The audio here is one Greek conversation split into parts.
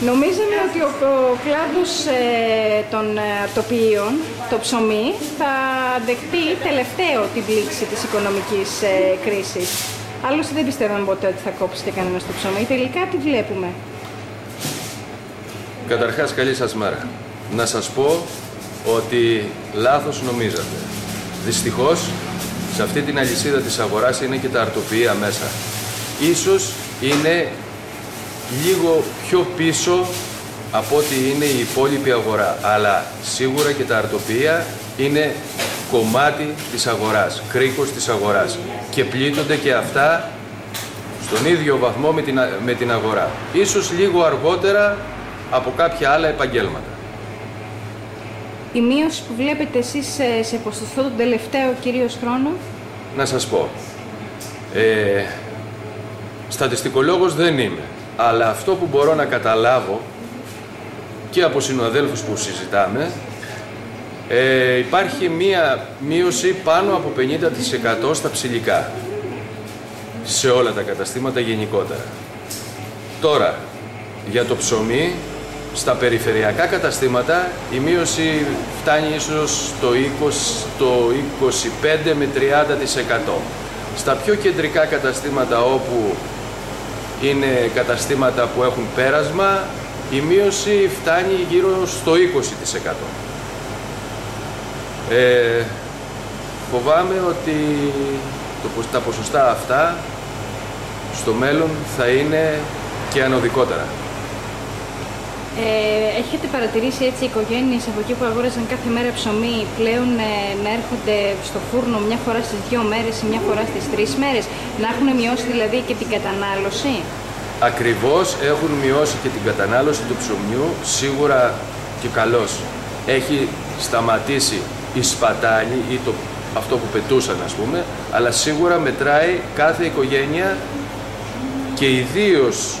Νομίζαμε ότι ο, ο κλάδος ε, των ε, αρτοποιείων, το ψωμί, θα δεχτεί τελευταίο την πλήξη της οικονομικής ε, κρίσης. Άλλωστε δεν πιστεύαμε ποτέ ότι θα κόψει και κανένα το ψωμί. Τελικά τι βλέπουμε; Καταρχάς καλή σας μέρα. Να σας πω ότι λάθος νομίζατε. Δυστυχώς, σε αυτή την αλυσίδα της αγοράς είναι και τα αρτοποιεία μέσα. Ίσως είναι λίγο πιο πίσω από ό,τι είναι η υπόλοιπη αγορά. Αλλά σίγουρα και τα αρτοποιεία είναι κομμάτι της αγοράς, κρίκος της αγοράς και πλήττονται και αυτά στον ίδιο βαθμό με την, με την αγορά. Ίσως λίγο αργότερα από κάποια άλλα επαγγέλματα. Η μείωση που βλέπετε εσείς σε, σε ποσοστό τον τελευταίο κυρίως χρόνο; Να σας πω. Ε, στατιστικολόγος δεν είμαι. Αλλά αυτό που μπορώ να καταλάβω και από συναδέλφους που συζητάμε ε, υπάρχει μία μείωση πάνω από 50% στα ψηλικά σε όλα τα καταστήματα γενικότερα. Τώρα, για το ψωμί, στα περιφερειακά καταστήματα η μείωση φτάνει ίσως το 20, το 25 με 30%. Στα πιο κεντρικά καταστήματα όπου είναι καταστήματα που έχουν πέρασμα, η μείωση φτάνει γύρω στο 20%. Ε, φοβάμαι ότι το, τα ποσοστά αυτά στο μέλλον θα είναι και ανωδικότερα. Ε, έχετε παρατηρήσει έτσι οι οικογένειες από εκεί που αγόραζαν κάθε μέρα ψωμί πλέον ε, να έρχονται στο φούρνο μια φορά στις δύο μέρες ή μια φορά στις τρεις μέρες, να έχουν μειώσει δηλαδή και την κατανάλωση; Ακριβώς έχουν μειώσει και την κατανάλωση του ψωμιού, σίγουρα και καλώς. Έχει σταματήσει η σπατάλη ή το, αυτό που πετούσαν ας πούμε, αλλά σίγουρα μετράει κάθε οικογένεια και ιδίως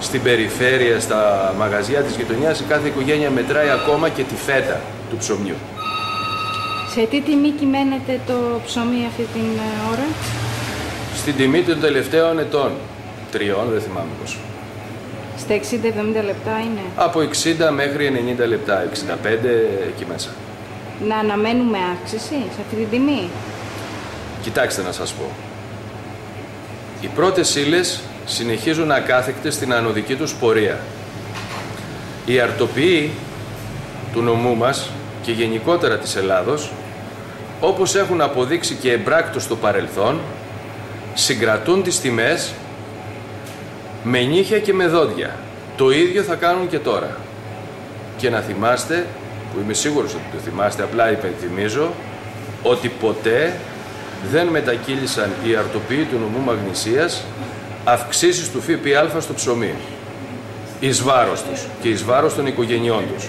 στην περιφέρεια, στα μαγαζιά της γειτονιάς, η κάθε οικογένεια μετράει ακόμα και τη φέτα του ψωμιού. Σε τι τιμή κυμαίνεται το ψωμί αυτή την ε, ώρα; Στην τιμή των τελευταίων ετών. Τριών, δεν θυμάμαι πόσο. Στα 60-70 λεπτά είναι; Από 60 μέχρι 90 λεπτά, 65 εκεί μέσα. Να αναμένουμε αύξηση σε αυτή την τιμή; Κοιτάξτε να σας πω. Οι πρώτες ύλες συνεχίζουν ακάθεκτες στην ανωδική τους πορεία. Οι αρτοποιοί του νομού μας και γενικότερα της Ελλάδος, όπως έχουν αποδείξει και εμπράκτος στο παρελθόν, συγκρατούν τις τιμές με νύχια και με δόντια. Το ίδιο θα κάνουν και τώρα. Και να θυμάστε, που είμαι σίγουρος ότι το θυμάστε, απλά υπενθυμίζω, ότι ποτέ δεν μετακύλησαν οι αρτοποιοί του νομού Μαγνησίας αυξήσεις του ΦΠΑ στο ψωμί. Εις βάρος τους και εις βάρος των οικογενειών τους.